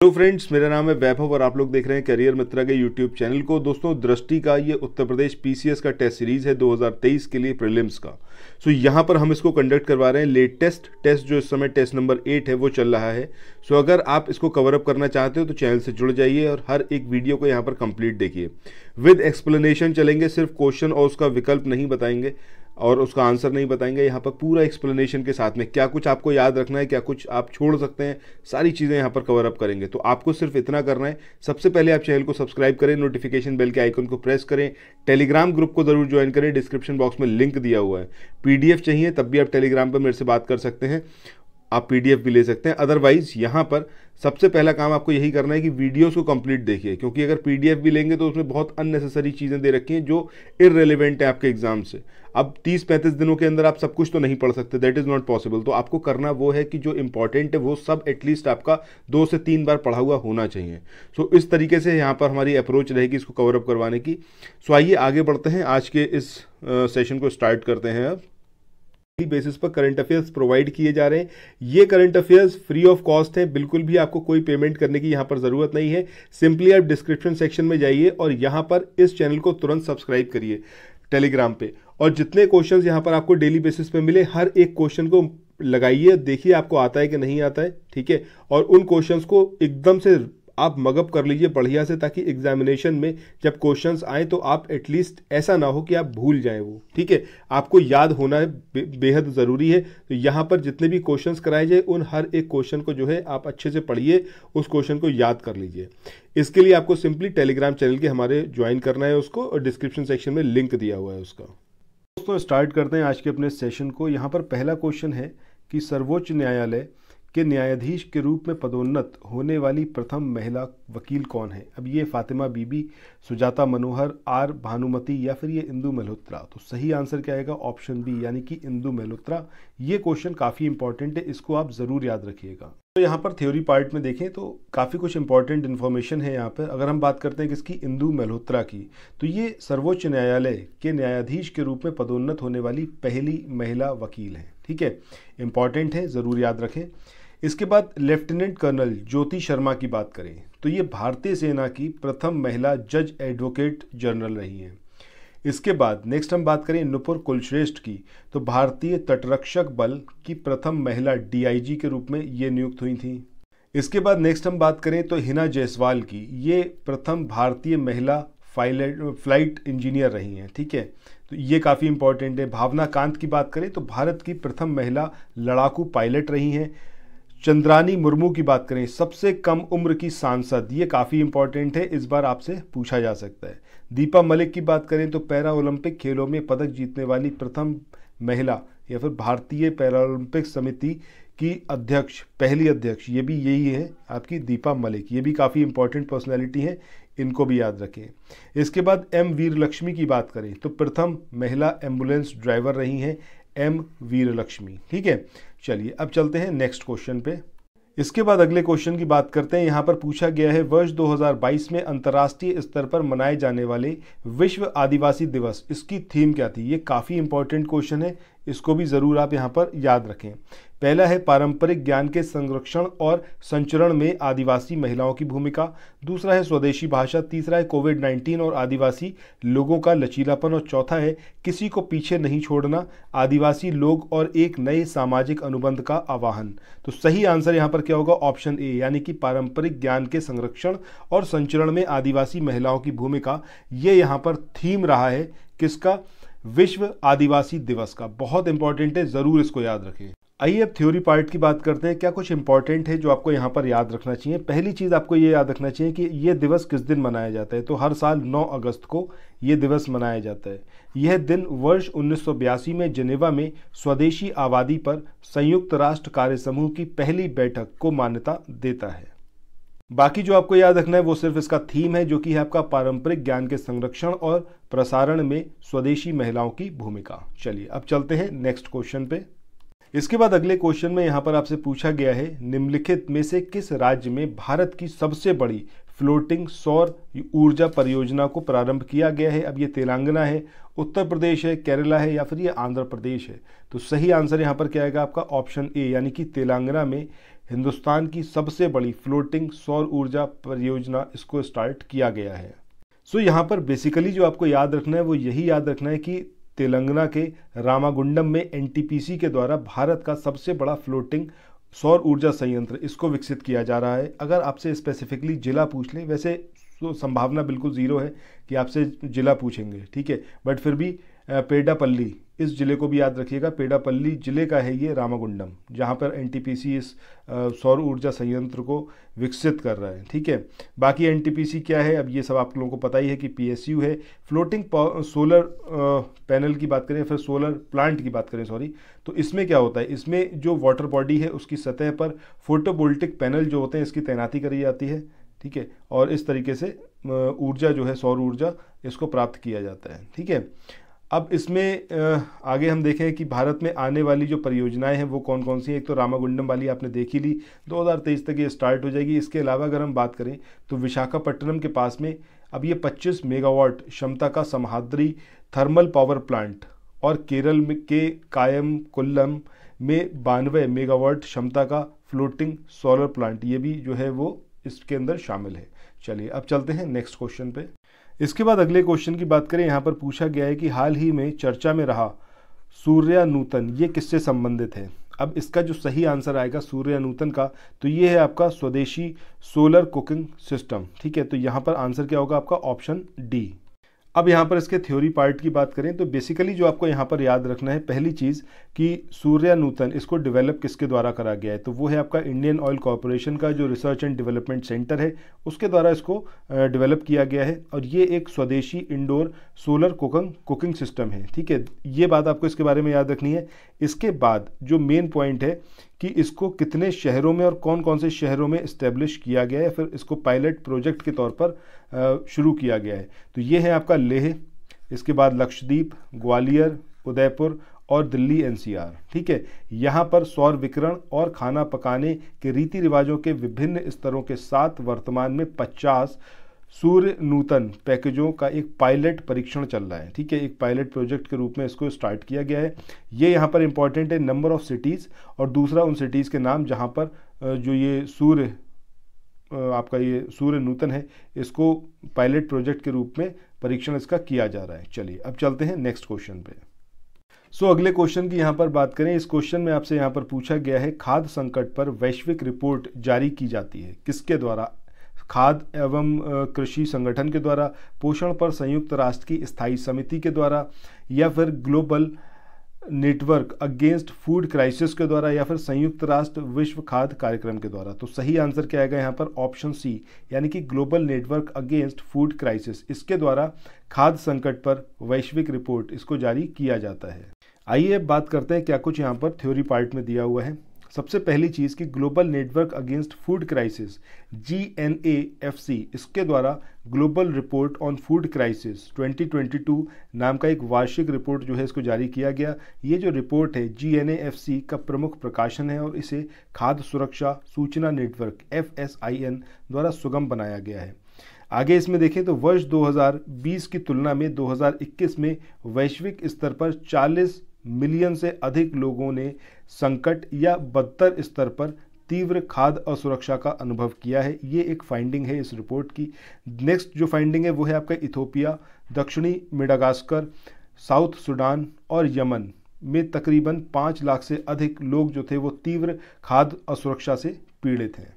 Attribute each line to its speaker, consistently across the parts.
Speaker 1: Hello friends मेरा नाम है वैभव और आप लोग देख रहे हैं करियर मित्रा के यूट्यूब चैनल को। दोस्तों दृष्टि का ये उत्तर प्रदेश पीसीएस का टेस्ट सीरीज़ है 2023 के लिए प्रीलिम्स का। सो so, यहाँ पर हम इसको कंडक्ट करवा रहे हैं। लेटेस्ट टेस्ट जो इस समय टेस्ट नंबर एट है वो चल रहा है। सो so, अगर आप इसको कवर अप करना चाहते हो तो चैनल से जुड़ जाइए और हर एक वीडियो को यहाँ पर कंप्लीट देखिए। विद एक्सप्लेनेशन चलेंगे सिर्फ़ क्वेश्चन और उसका विकल्प नहीं बताएँगे। और उसका आंसर नहीं बताएँगे। यहाँ पर पूरा एक्सप्लेनेशन के साथ में क्या कुछ आपको याद रखना है, क्या कुछ आप छोड़ सकते हैं, सारी चीज़ें यहाँ पर कवर अप करेंगे। तो आपको सिर्फ़ इतना करना है। सबसे पहले आप चैनल को सब्सक्राइब करें नोटिफिकेशन बेल के आइकन को प्रेस करें। टेलीग्राम ग्रुप को ज़रूर ज्वाइन करें। डिस्क्रिप्शन बॉक्स में लिंक दिया हुआ है। पीडीएफ चाहिए, तब भी आप टेलीग्राम पर मेरे से बात कर सकते हैं। आप पीडीएफ भी ले सकते हैं। अदरवाइज़ यहाँ पर सबसे पहला काम आपको यही करना है कि वीडियोस को कंप्लीट देखिए क्योंकि अगर पीडीएफ भी लेंगे तो उसमें बहुत अननेसेसरी चीज़ें दे रखी हैं जो इरेलीवेंट है आपके एग्ज़ाम से। अब 30-35 दिनों के अंदर आप सब कुछ तो नहीं पढ़ सकते दैट इज़ नॉट पॉसिबल तो आपको करना वो है कि जो इंपॉर्टेंट है वो सब एटलीस्ट आपका दो से तीन बार पढ़ा हुआ होना चाहिए। सो so, इस तरीके से यहाँ पर हमारी अप्रोच रहेगी इसको कवरअप करवाने की। सो so, आइए आगे बढ़ते हैं। आज के इस सेशन को स्टार्ट करते हैं अब। बेसिस पर करंट अफेयर्स प्रोवाइड किए जा रहे हैं। ये current affairs free of cost है, बिल्कुल भी आपको कोई पेमेंट करने की यहाँ पर ज़रूरत नहीं है। सिंपली आप डिस्क्रिप्शन सेक्शन में जाइए और यहाँ पर इस चैनल को तुरंत सब्सक्राइब करिए टेलीग्राम पे। और जितने क्वेश्चंस यहाँ पर आपको डेली बेसिस पे मिले, हर एक क्वेश्चन को लगाइए, देखिए आपको आता है कि नहीं आता है, ठीक है? और उन क्वेश्चंस को एकदम से आप मगअप कर लीजिए बढ़िया से ताकि एग्जामिनेशन में जब क्वेश्चंस आए तो आप एटलीस्ट ऐसा ना हो कि आप भूल जाएँ वो। ठीक है? आपको याद होना है बे, बेहद ज़रूरी है। तो यहाँ पर जितने भी क्वेश्चंस कराए जाए उन हर एक क्वेश्चन को जो है आप अच्छे से पढ़िए उस क्वेश्चन को याद कर लीजिए। इसके लिए आपको सिंपली टेलीग्राम चैनल के हमारे ज्वाइन करना है उसको और डिस्क्रिप्शन सेक्शन में लिंक दिया हुआ है उसका। दोस्तों स्टार्ट करते हैं आज के अपने सेशन को। यहाँ पर पहला क्वेश्चन है कि सर्वोच्च न्यायालय के न्यायाधीश के रूप में पदोन्नत होने वाली प्रथम महिला वकील कौन है? अब ये फातिमा बीबी, सुजाता मनोहर, आर भानुमति या फिर ये इंदू मल्होत्रा? तो सही आंसर क्या आएगा? ऑप्शन बी, यानी कि इंदू मल्होत्रा। ये क्वेश्चन काफ़ी इंपॉर्टेंट है, इसको आप ज़रूर याद रखिएगा। तो यहाँ पर थ्योरी पार्ट में देखें तो काफ़ी कुछ इंपॉर्टेंट इन्फॉर्मेशन है यहाँ पर। अगर हम बात करते हैं किसकी? इंदू मल्होत्रा की। तो ये सर्वोच्च न्यायालय के न्यायाधीश के रूप में पदोन्नत होने वाली पहली महिला वकील है। ठीक है? इंपॉर्टेंट है, ज़रूर याद रखें। इसके बाद लेफ्टिनेंट कर्नल ज्योति शर्मा की बात करें तो ये भारतीय सेना की प्रथम महिला जज एडवोकेट जनरल रही हैं। इसके बाद नेक्स्ट हम बात करें नुपुर कुलश्रेष्ठ की तो भारतीय तटरक्षक बल की प्रथम महिला डीआईजी के रूप में ये नियुक्त हुई थी। इसके बाद नेक्स्ट हम बात करें तो हिना जायसवाल की, ये प्रथम भारतीय महिला फ़्लाइट इंजीनियर रही हैं, ठीक है? तो ये काफ़ी इंपॉर्टेंट है। भावना कांत की बात करें तो भारत की प्रथम महिला लड़ाकू पायलट रही हैं। चंद्रानी मुर्मू की बात करें, सबसे कम उम्र की सांसद, ये काफ़ी इंपॉर्टेंट है, इस बार आपसे पूछा जा सकता है। दीपा मलिक की बात करें तो पैरा ओलंपिक खेलों में पदक जीतने वाली प्रथम महिला, या फिर भारतीय पैरा ओलंपिक समिति की अध्यक्ष, पहली अध्यक्ष, ये भी यही है आपकी दीपा मलिक। ये भी काफ़ी इंपॉर्टेंट पर्सनैलिटी है, इनको भी याद रखें। इसके बाद एम वीर लक्ष्मी की बात करें तो प्रथम महिला एंबुलेंस ड्राइवर रही हैं एम वीर लक्ष्मी ठीक है? चलिए, अब चलते हैं नेक्स्ट क्वेश्चन पे। इसके बाद अगले क्वेश्चन की बात करते हैं। यहाँ पर पूछा गया है, वर्ष 2022 में अंतर्राष्ट्रीय स्तर पर मनाए जाने वाले विश्व आदिवासी दिवस, इसकी थीम क्या थी? ये काफ़ी इंपॉर्टेंट क्वेश्चन है। इसको भी ज़रूर आप यहाँ पर याद रखें। पहला है पारंपरिक ज्ञान के संरक्षण और संचरण में आदिवासी महिलाओं की भूमिका। दूसरा है स्वदेशी भाषा। तीसरा है कोविड 19 और आदिवासी लोगों का लचीलापन। और चौथा है किसी को पीछे नहीं छोड़ना, आदिवासी लोग और एक नए सामाजिक अनुबंध का आवाहन। तो सही आंसर यहाँ पर क्या होगा? ऑप्शन ए, यानी कि पारंपरिक ज्ञान के संरक्षण और संचरण में आदिवासी महिलाओं की भूमिका। ये यहाँ पर थीम रहा है। किसका? विश्व आदिवासी दिवस का बहुत इंपॉर्टेंट है, ज़रूर इसको याद रखें। आइए अब थ्योरी पार्ट की बात करते हैं। क्या कुछ इंपॉर्टेंट है जो आपको यहाँ पर याद रखना चाहिए? पहली चीज़ आपको ये याद रखना चाहिए कि ये दिवस किस दिन मनाया जाता है? तो हर साल 9 अगस्त को ये दिवस मनाया जाता है। यह दिन वर्ष उन्नीस सौ बयासी में जनेवा में स्वदेशी आबादी पर संयुक्त राष्ट्र कार्य समूह की पहली बैठक को मान्यता देता है। बाकी जो आपको याद रखना है, वो सिर्फ़ इसका थीम है, जो कि है आपका पारंपरिक ज्ञान के संरक्षण और प्रसारण में स्वदेशी महिलाओं की भूमिका। चलिए, अब चलते हैं नेक्स्ट क्वेश्चन पे। इसके बाद अगले क्वेश्चन में यहाँ पर आपसे पूछा गया है, निम्नलिखित में से किस राज्य में भारत की सबसे बड़ी फ्लोटिंग सौर ऊर्जा परियोजना को प्रारंभ किया गया है? अब ये तेलंगाना है, उत्तर प्रदेश है, केरला है या फिर ये आंध्र प्रदेश है? तो सही आंसर यहाँ पर क्या आएगा आपका? ऑप्शन ए यानी कि तेलंगाना में हिंदुस्तान की सबसे बड़ी फ्लोटिंग सौर ऊर्जा परियोजना इसको स्टार्ट किया गया है। सो यहाँ पर बेसिकली जो आपको याद रखना है, वो यही याद रखना है कि तेलंगाना के रामागुंडम में एनटीपीसी के द्वारा भारत का सबसे बड़ा फ्लोटिंग सौर ऊर्जा संयंत्र इसको विकसित किया जा रहा है। अगर आपसे स्पेसिफिकली जिला पूछ लें, वैसे तो संभावना बिल्कुल ज़ीरो है कि आपसे जिला पूछेंगे, ठीक है? बट फिर भी पेडापल्ली। इस ज़िले को भी याद रखिएगा, पेडापल्ली ज़िले का है ये रामागुंडम, जहाँ पर एनटीपीसी इस सौर ऊर्जा संयंत्र को विकसित कर रहा है, ठीक है? बाकी एनटीपीसी क्या है? अब ये सब आप लोगों को पता ही है कि पीएसयू है। फ्लोटिंग सोलर पैनल की बात करें, फिर सोलर प्लांट की बात करें सॉरी तो इसमें क्या होता है? इसमें जो वाटर बॉडी है, उसकी सतह पर फोटोवोल्टिक पैनल जो होते हैं, इसकी तैनाती करी जाती है, ठीक है? और इस तरीके से ऊर्जा जो है, सौर ऊर्जा, इसको प्राप्त किया जाता है, ठीक है? अब इसमें आगे हम देखें कि भारत में आने वाली जो परियोजनाएँ हैं, वो कौन कौन सी हैं? एक तो रामागुंडम वाली आपने देख ली 2023 तक ये स्टार्ट हो जाएगी। इसके अलावा अगर हम बात करें तो विशाखापट्टनम के पास में अब ये 25 मेगावाट क्षमता का समहाद्री थर्मल पावर प्लांट और केरल में के कायम कुल्लम में बानवे मेगावाट क्षमता का फ्लोटिंग सोलर प्लांट ये भी जो है वो इसके अंदर शामिल है। चलिए, अब चलते हैं नेक्स्ट क्वेश्चन पे। इसके बाद अगले क्वेश्चन की बात करें, यहाँ पर पूछा गया है कि हाल ही में चर्चा में रहा सूर्या नूतन ये किससे संबंधित है? अब इसका जो सही आंसर आएगा सूर्य नूतन का तो ये है आपका स्वदेशी सोलर कुकिंग सिस्टम ठीक है? तो यहाँ पर आंसर क्या होगा आपका? ऑप्शन डी अब यहाँ पर इसके थ्योरी पार्ट की बात करें तो बेसिकली जो आपको यहाँ पर याद रखना है, पहली चीज़ कि सूर्या नूतन इसको डेवलप किसके द्वारा करा गया है? तो वो है आपका इंडियन ऑयल कॉरपोरेशन का जो रिसर्च एंड डेवलपमेंट सेंटर है, उसके द्वारा इसको डेवलप किया गया है। और ये एक स्वदेशी indoor solar cooking cooking system है, ठीक है? ये बात आपको इसके बारे में याद रखनी है। इसके बाद जो मेन पॉइंट है कि इसको कितने शहरों में और कौन कौन से शहरों में इस्टेब्लिश किया गया है, फिर इसको पायलट प्रोजेक्ट के तौर पर शुरू किया गया है। तो ये है आपका लेह, इसके बाद लक्षद्वीप, ग्वालियर, उदयपुर और दिल्ली एनसीआर ठीक है? यहाँ पर सौर विकरण और खाना पकाने के रीति रिवाजों के विभिन्न स्तरों के साथ वर्तमान में 50 सूर्य नूतन पैकेजों का एक पायलट परीक्षण चल रहा है ठीक है? एक पायलट प्रोजेक्ट के रूप में इसको स्टार्ट किया गया है। ये यहाँ पर इंपॉर्टेंट है नंबर ऑफ़ सिटीज़ और दूसरा उन सिटीज़ के नाम जहाँ पर जो ये सूर्य आपका ये सूर्य नूतन है इसको पायलट प्रोजेक्ट के रूप में परीक्षण इसका किया जा रहा है। चलिए अब चलते हैं नेक्स्ट क्वेश्चन पे। सो so, अगले क्वेश्चन की यहाँ पर बात करें। इस क्वेश्चन में आपसे यहाँ पर पूछा गया है खाद्य संकट पर वैश्विक रिपोर्ट जारी की जाती है। किसके द्वारा? खाद्य एवं कृषि संगठन के द्वारा, पोषण पर संयुक्त राष्ट्र की स्थायी समिति के द्वारा, या फिर global network against food crisis के द्वारा, या फिर संयुक्त राष्ट्र विश्व खाद्य कार्यक्रम के द्वारा। तो सही आंसर क्या आएगा यहाँ पर? ऑप्शन सी, यानी कि global network against food crisis. इसके द्वारा खाद्य संकट पर वैश्विक रिपोर्ट इसको जारी किया जाता है। आइए अब बात करते हैं क्या कुछ यहाँ पर थ्योरी पार्ट में दिया हुआ है। सबसे पहली चीज़ कि global network against food crisis G N A F C इसके द्वारा global report on food crisis 2022 नाम का एक वार्षिक रिपोर्ट जो है इसको जारी किया गया। ये जो रिपोर्ट है जी एन ए एफ़ सी का प्रमुख प्रकाशन है और इसे खाद्य सुरक्षा सूचना network F S I N द्वारा सुगम बनाया गया है। आगे इसमें देखें तो वर्ष 2020 की तुलना में 2021 में वैश्विक स्तर पर 40 मिलियन से अधिक लोगों ने संकट या बदतर स्तर पर तीव्र खाद्य असुरक्षा का अनुभव किया है। ये एक फाइंडिंग है इस रिपोर्ट की। नेक्स्ट जो फाइंडिंग है वो है आपका इथोपिया, दक्षिणी मेडागास्कर, साउथ सूडान और यमन में तकरीबन पाँच लाख से अधिक लोग जो थे वो तीव्र खाद्य असुरक्षा से पीड़ित हैं।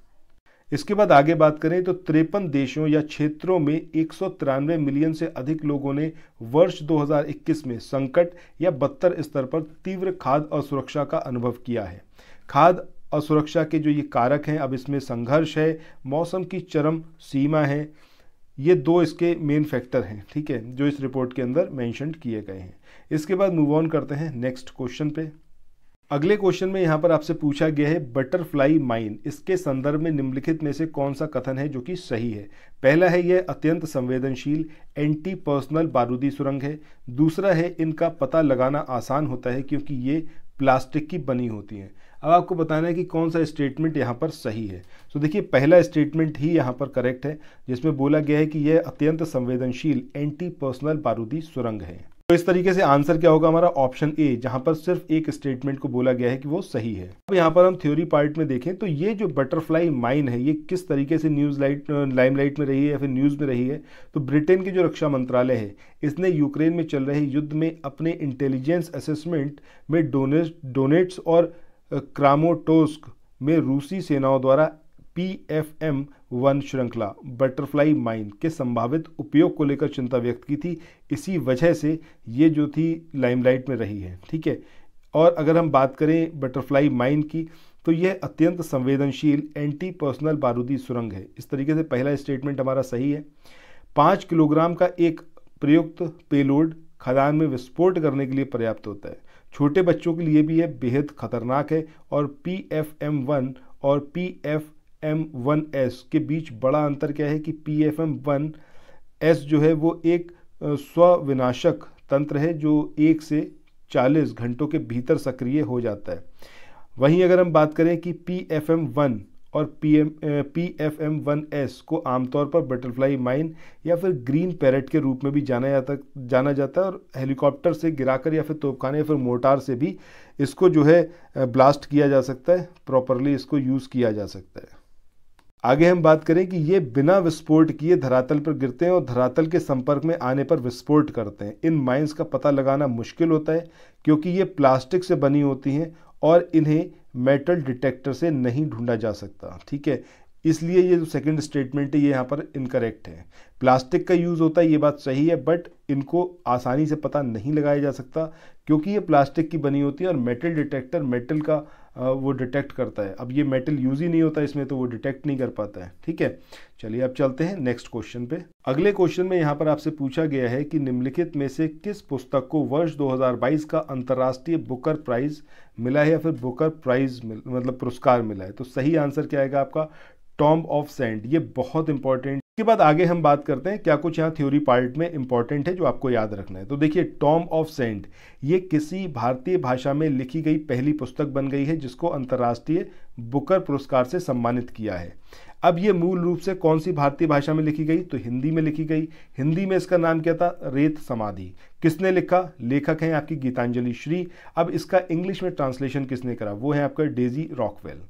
Speaker 1: इसके बाद आगे बात करें तो तिरपन देशों या क्षेत्रों में एक सौ तिरानवे मिलियन से अधिक लोगों ने वर्ष 2021 में संकट या बदतर स्तर पर तीव्र खाद्य असुरक्षा का अनुभव किया है। खाद्य असुरक्षा के जो ये कारक हैं, अब इसमें संघर्ष है, मौसम की चरम सीमा है, ये दो इसके मेन फैक्टर हैं, ठीक है, जो इस रिपोर्ट के अंदर मेंशन किए गए हैं। इसके बाद मूव ऑन करते हैं नेक्स्ट क्वेश्चन पे। अगले क्वेश्चन में यहाँ पर आपसे पूछा गया है, बटरफ्लाई माइन। इसके संदर्भ में निम्नलिखित में से कौन सा कथन है जो कि सही है? पहला है यह अत्यंत संवेदनशील एंटी पर्सनल बारूदी सुरंग है। दूसरा है इनका पता लगाना आसान होता है क्योंकि ये प्लास्टिक की बनी होती हैं। अब आपको बताना है कि कौन सा स्टेटमेंट यहाँ पर सही है। तो देखिए, पहला स्टेटमेंट ही यहाँ पर करेक्ट है, जिसमें बोला गया है कि यह अत्यंत संवेदनशील एंटी पर्सनल बारूदी सुरंग है। तो इस तरीके से आंसर क्या होगा हमारा? ऑप्शन ए, जहाँ पर सिर्फ़ एक स्टेटमेंट को बोला गया है कि वो सही है। अब यहाँ पर हम थ्योरी पार्ट में देखें तो ये जो बटरफ्लाई माइन है, ये किस तरीके से न्यूज़ लाइट लाइमलाइट में रही है या फिर न्यूज़ में रही है? तो ब्रिटेन के जो रक्षा मंत्रालय है, इसने यूक्रेन में चल रहे युद्ध में अपने इंटेलिजेंस असेसमेंट में डोनेट्स और क्रामोटोस्क में रूसी सेनाओं द्वारा पी एफ़ एम वन श्रृंखला, बटरफ्लाई माइन, के संभावित उपयोग को लेकर चिंता व्यक्त की थी। इसी वजह से ये जो थी, लाइमलाइट में रही है, ठीक है? और अगर हम बात करें बटरफ्लाई माइन की तो यह अत्यंत संवेदनशील एंटी पर्सनल बारूदी सुरंग है। इस तरीके से पहला स्टेटमेंट हमारा सही है। पाँच किलोग्राम का एक प्रयुक्त पेलोड खदान में विस्फोट करने के लिए पर्याप्त होता है। छोटे बच्चों के लिए भी यह बेहद खतरनाक है और पी एफ़ एम वन और P F M one S के बीच बड़ा अंतर क्या है कि P F M one S जो है वो एक स्वविनाशक तंत्र है जो एक से चालीस घंटों के भीतर सक्रिय हो जाता है। वहीं अगर हम बात करें कि पी एफ़ एम वन और P M P F M one S को आमतौर पर बटरफ्लाई माइन या फिर ग्रीन पैरेट के रूप में भी जाना जाता जाना जाता है और हेलीकॉप्टर से गिराकर या फिर तोपखाने या फिर मोटार से भी इसको जो है ब्लास्ट किया जा सकता है, प्रॉपरली इसको यूज़ किया जा सकता है। आगे हम बात करें कि ये बिना विस्फोट किए धरातल पर गिरते हैं और धरातल के संपर्क में आने पर विस्फोट करते हैं। इन माइंस का पता लगाना मुश्किल होता है, क्योंकि ये प्लास्टिक से बनी होती हैं और इन्हें मेटल डिटेक्टर से नहीं ढूंढा जा सकता। ठीक है? इसलिए ये जो सेकंड स्टेटमेंट है, ये यहाँ पर इनकरेक्ट है। प्लास्टिक का यूज़ होता है, ये बात सही है बट इनको आसानी से पता नहीं लगाया जा सकता, क्योंकि ये प्लास्टिक की बनी होती है और मेटल डिटेक्टर मेटल का वो डिटेक्ट करता है। अब ये मेटल यूज़ ही नहीं होता इसमें तो वो डिटेक्ट नहीं कर पाता है। ठीक है? चलिए अब चलते हैं नेक्स्ट क्वेश्चन पे। अगले क्वेश्चन में यहाँ पर आपसे पूछा गया है कि निम्नलिखित में से किस पुस्तक को वर्ष 2022 का अंतर्राष्ट्रीय बुकर प्राइज मिला है या फिर बुकर प्राइज मतलब पुरस्कार मिला है? तो सही आंसर क्या आएगा आपका? टॉम्ब ऑफ़ सेंट ये बहुत इंपॉर्टेंट इसके बाद आगे हम बात करते हैं क्या कुछ यहाँ थ्योरी पार्ट में इंपॉर्टेंट है जो आपको याद रखना है। तो देखिए टॉम ऑफ़ सेंट ये किसी भारतीय भाषा में लिखी गई पहली पुस्तक बन गई है जिसको अंतर्राष्ट्रीय बुकर पुरस्कार से सम्मानित किया है। अब ये मूल रूप से कौन सी भारतीय भाषा में लिखी गई? तो हिंदी में लिखी गई। हिंदी में इसका नाम क्या था? रेत समाधि। किसने लिखा? लेखक हैं आपकी गीतांजलि श्री। अब इसका इंग्लिश में ट्रांसलेशन किसने करा? वो है आपका डेजी रॉकवेल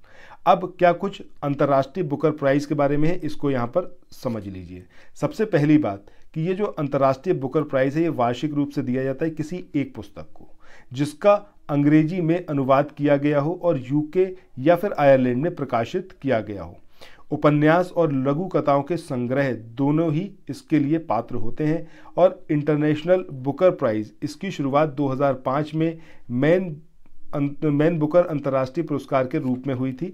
Speaker 1: अब क्या कुछ अंतर्राष्ट्रीय बुकर प्राइज के बारे में है, इसको यहाँ पर समझ लीजिए। सबसे पहली बात कि ये जो अंतर्राष्ट्रीय बुकर प्राइज है, ये वार्षिक रूप से दिया जाता है किसी एक पुस्तक को, जिसका अंग्रेज़ी में अनुवाद किया गया हो और यूके या फिर आयरलैंड में प्रकाशित किया गया हो। उपन्यास और लघु कथाओं के संग्रह दोनों ही इसके लिए पात्र होते हैं और इंटरनेशनल बुकर प्राइज इसकी शुरुआत 2005 में मैन मैन बुकर अंतर्राष्ट्रीय पुरस्कार के रूप में हुई थी।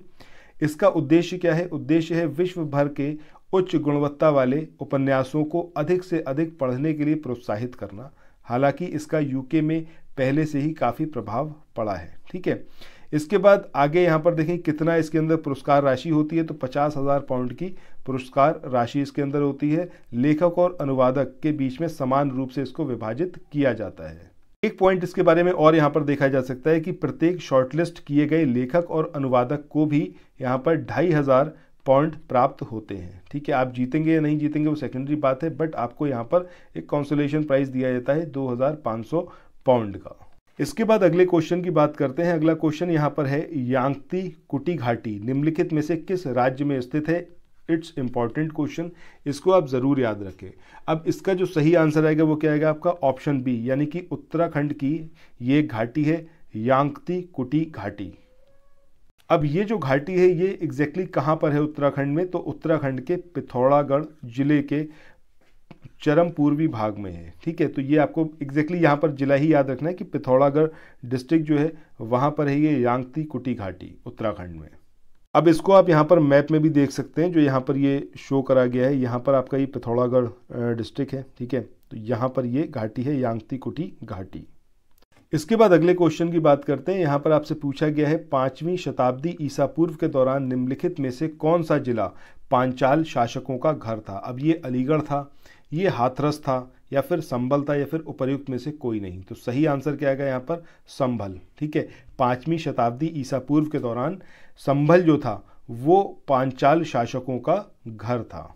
Speaker 1: इसका उद्देश्य क्या है? उद्देश्य है विश्व भर के उच्च गुणवत्ता वाले उपन्यासों को अधिक से अधिक पढ़ने के लिए प्रोत्साहित करना। हालाँकि इसका यूके में पहले से ही काफ़ी प्रभाव पड़ा है, ठीक है? इसके बाद आगे यहाँ पर देखें, कितना इसके अंदर पुरस्कार राशि होती है तो पचास हज़ार पाउंड की पुरस्कार राशि इसके अंदर होती है। लेखक और अनुवादक के बीच में समान रूप से इसको विभाजित किया जाता है। एक पॉइंट इसके बारे में और यहाँ पर देखा जा सकता है कि प्रत्येक शॉर्टलिस्ट किए गए लेखक और अनुवादक को भी यहाँ पर ढाई हज़ार पॉइंट प्राप्त होते हैं। ठीक है, आप जीतेंगे या नहीं जीतेंगे वो सेकेंडरी बात है बट आपको यहाँ पर एक कॉन्सोलेशन प्राइज दिया जाता है 2500 पाउंड का। इसके बाद अगले क्वेश्चन की बात करते हैं। अगला क्वेश्चन यहाँ पर है यांगती कुटी घाटी निम्नलिखित में से किस राज्य में स्थित है? इट्स इंपॉर्टेंट क्वेश्चन, इसको आप ज़रूर याद रखें। अब इसका जो सही आंसर आएगा, वो क्या आएगा आपका? ऑप्शन बी, यानी कि उत्तराखंड की ये घाटी है, यांगती कुटी घाटी। अब ये जो घाटी है, ये एग्जैक्टली exactly कहाँ पर है उत्तराखंड में? तो उत्तराखंड के पिथौरागढ़ ज़िले के चरम पूर्वी भाग में है, ठीक है? तो ये आपको एग्जैक्टली exactly यहाँ पर जिला ही याद रखना है कि पिथौरागढ़ डिस्ट्रिक्ट जो है, वहाँ पर है ये यांगती कुटी घाटी उत्तराखंड में। अब इसको आप यहाँ पर मैप में भी देख सकते हैं, जो यहाँ पर ये शो करा गया है। यहाँ पर आपका ये पिथौरागढ़ डिस्ट्रिक्ट है, ठीक है? तो यहाँ पर ये घाटी है, यांगती कुटी घाटी। इसके बाद अगले क्वेश्चन की बात करते हैं। यहाँ पर आपसे पूछा गया है, पांचवी शताब्दी ईसा पूर्व के दौरान निम्नलिखित में से कौन सा जिला पांचाल शासकों का घर था? अब ये अलीगढ़ था, ये हाथरस था या फिर संभल था या फिर उपर्युक्त में से कोई नहीं। तो सही आंसर क्या आएगा यहाँ पर? संभल। ठीक है? पांचवी शताब्दी ईसा पूर्व के दौरान संभल जो था, वो पांचाल शासकों का घर था।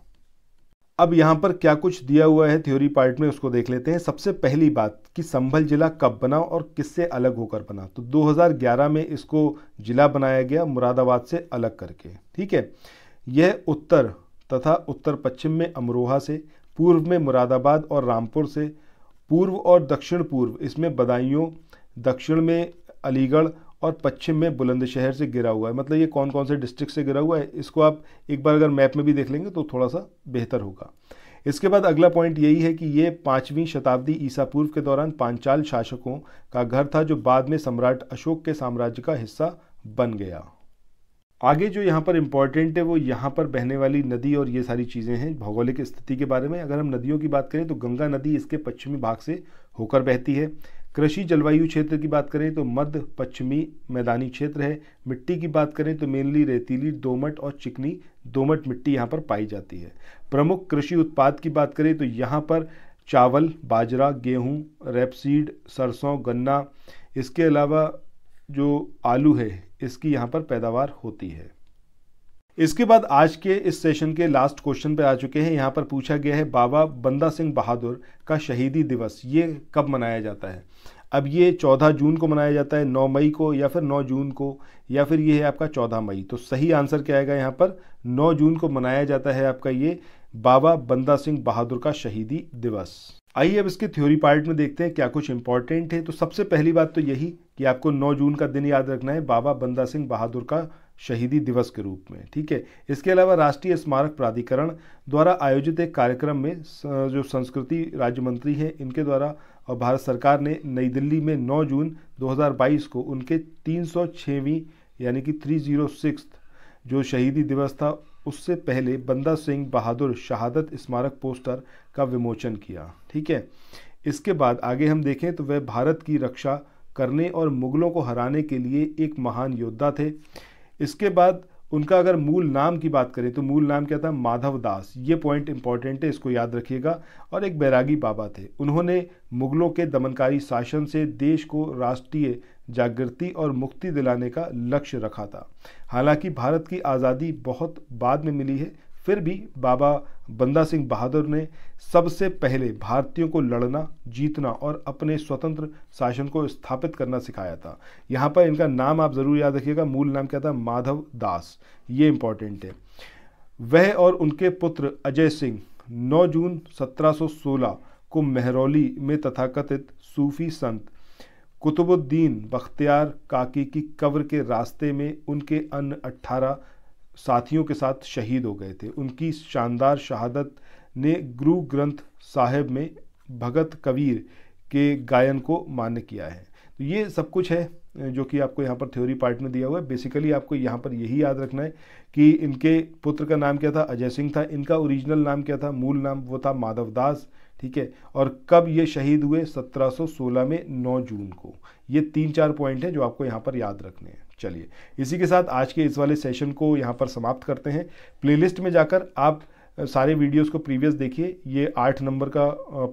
Speaker 1: अब यहाँ पर क्या कुछ दिया हुआ है थ्योरी पार्ट में, उसको देख लेते हैं। सबसे पहली बात कि संभल जिला कब बना और किससे अलग होकर बना तो 2011 में इसको जिला बनाया गया मुरादाबाद से अलग करके। ठीक है? यह उत्तर तथा उत्तर पश्चिम में अमरोहा से पूर्व में मुरादाबाद और रामपुर से पूर्व और दक्षिण पूर्व। इसमें बदायूं, दक्षिण में अलीगढ़ और पश्चिम में बुलंदशहर से गिरा हुआ है। मतलब ये कौन कौन से डिस्ट्रिक्ट से गिरा हुआ है, इसको आप एक बार अगर मैप में भी देख लेंगे तो थोड़ा सा बेहतर होगा। इसके बाद अगला पॉइंट यही है कि ये पाँचवीं शताब्दी ईसा पूर्व के दौरान पांचाल शासकों का घर था, जो बाद में सम्राट अशोक के साम्राज्य का हिस्सा बन गया। आगे जो यहाँ पर इंपॉर्टेंट है, वो यहाँ पर बहने वाली नदी और ये सारी चीज़ें हैं, भौगोलिक स्थिति के बारे में। अगर हम नदियों की बात करें तो गंगा नदी इसके पश्चिमी भाग से होकर बहती है। कृषि जलवायु क्षेत्र की बात करें तो मध्य पश्चिमी मैदानी क्षेत्र है। मिट्टी की बात करें तो मेनली रेतीली, दोमट और चिकनी, दोमट मिट्टी यहाँ पर पाई जाती है। प्रमुख कृषि उत्पाद की बात करें तो यहाँ पर चावल, बाजरा, गेहूँ रेपसीड सरसों, गन्ना, इसके अलावा जो आलू है इसकी यहाँ पर पैदावार होती है। इसके बाद आज के इस सेशन के लास्ट क्वेश्चन पर आ चुके हैं। यहाँ पर पूछा गया है, बाबा बंदा सिंह बहादुर का शहीदी दिवस, ये कब मनाया जाता है? अब ये 14 जून को मनाया जाता है 9 मई को या फिर 9 जून को, या फिर ये है आपका 14 मई। तो सही आंसर क्या आएगा यहाँ पर? 9 जून को मनाया जाता है आपका ये, बाबा बंदा सिंह बहादुर का शहीदी दिवस। आइए अब इसके थ्योरी पार्ट में देखते हैं क्या कुछ इंपॉर्टेंट है। तो सबसे पहली बात तो यही कि आपको 9 जून का दिन याद रखना है, बाबा बंदा सिंह बहादुर का शहीदी दिवस के रूप में, ठीक है? इसके अलावा राष्ट्रीय स्मारक प्राधिकरण द्वारा आयोजित एक कार्यक्रम में जो संस्कृति राज्य मंत्री हैं, इनके द्वारा और भारत सरकार ने नई दिल्ली में 9 जून 2022 को उनके 306वीं यानी कि 306 जो शहीदी दिवस था, उससे पहले बंदा सिंह बहादुर शहादत स्मारक पोस्टर का विमोचन किया। ठीक है? इसके बाद आगे हम देखें तो वह भारत की रक्षा करने और मुगलों को हराने के लिए एक महान योद्धा थे। इसके बाद उनका अगर मूल नाम की बात करें तो मूल नाम क्या था? माधव दास। ये पॉइंट इंपॉर्टेंट है, इसको याद रखिएगा। और एक बैरागी बाबा थे। उन्होंने मुगलों के दमनकारी शासन से देश को राष्ट्रीय जागृति और मुक्ति दिलाने का लक्ष्य रखा था। हालाँकि भारत की आज़ादी बहुत बाद में मिली है फिर भी बाबा बंदा सिंह बहादुर ने सबसे पहले भारतीयों को लड़ना, जीतना और अपने स्वतंत्र शासन को स्थापित करना सिखाया था। यहाँ पर इनका नाम आप ज़रूर याद रखिएगा, मूल नाम क्या था? माधव दास। ये इंपॉर्टेंट है। वह और उनके पुत्र अजय सिंह 9 जून 1716 को मेहरौली में तथाकथित सूफी संत कुतुबुद्दीन बख्तियार काकी की कब्र के रास्ते में उनके अन्य अट्ठारह साथियों के साथ शहीद हो गए थे। उनकी शानदार शहादत ने गुरु ग्रंथ साहिब में भगत कबीर के गायन को मान्य किया है। तो ये सब कुछ है, जो कि आपको यहाँ पर थ्योरी पार्ट में दिया हुआ है। बेसिकली आपको यहाँ पर यही याद रखना है कि इनके पुत्र का नाम क्या था? अजय सिंह था। इनका ओरिजिनल नाम क्या था? मूल नाम वो था माधव दास, ठीक है? और कब ये शहीद हुए? 1716 में 9 जून को। ये तीन चार पॉइंट हैं जो आपको यहाँ पर याद रखने हैं। चलिए। इसी के साथ आज के इस वाले सेशन को यहाँ पर समाप्त करते हैं। प्लेलिस्ट में जाकर आप सारे वीडियोस को प्रीवियस देखिए। ये आठ नंबर का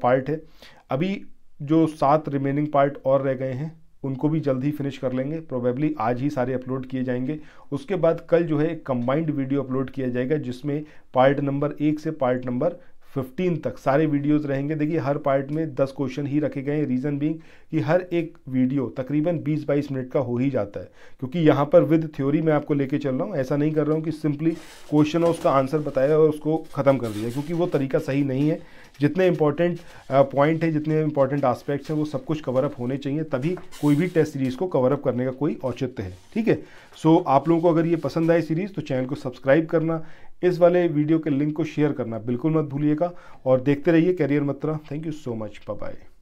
Speaker 1: पार्ट है। अभी जो सात रिमेनिंग पार्ट और रह गए हैं, उनको भी जल्द ही फिनिश कर लेंगे। प्रोबेबली आज ही सारे अपलोड किए जाएँगे। उसके बाद कल जो है कंबाइंड वीडियो अपलोड किया जाएगा, जिसमें पार्ट नंबर एक से पार्ट नंबर फिफ्टीन तक सारे वीडियोस रहेंगे। देखिए, हर पार्ट में दस क्वेश्चन ही रखे गए हैं। रीज़न बीइंग कि हर एक वीडियो तकरीबन बीस बाईस मिनट का हो ही जाता है। क्योंकि यहाँ पर विद थ्योरी मैं आपको लेके चल रहा हूँ। ऐसा नहीं कर रहा हूँ कि सिंपली क्वेश्चन और उसका आंसर बताया और उसको ख़त्म कर दिया। क्योंकि वो तरीका सही नहीं है। जितने इंपॉर्टेंट पॉइंट है, जितने इंपॉर्टेंट आस्पेक्ट्स हैं, वो सब कुछ कवरअप होने चाहिए। तभी कोई भी टेस्ट सीरीज़ को कवरअप करने का कोई औचित्य है। ठीक है? सो आप लोगों को अगर ये पसंद आए सीरीज़ तो चैनल को सब्सक्राइब करना। इस वाले वीडियो के लिंक को शेयर करना बिल्कुल मत भूलिएगा और देखते रहिए career Mantra thank you so much bye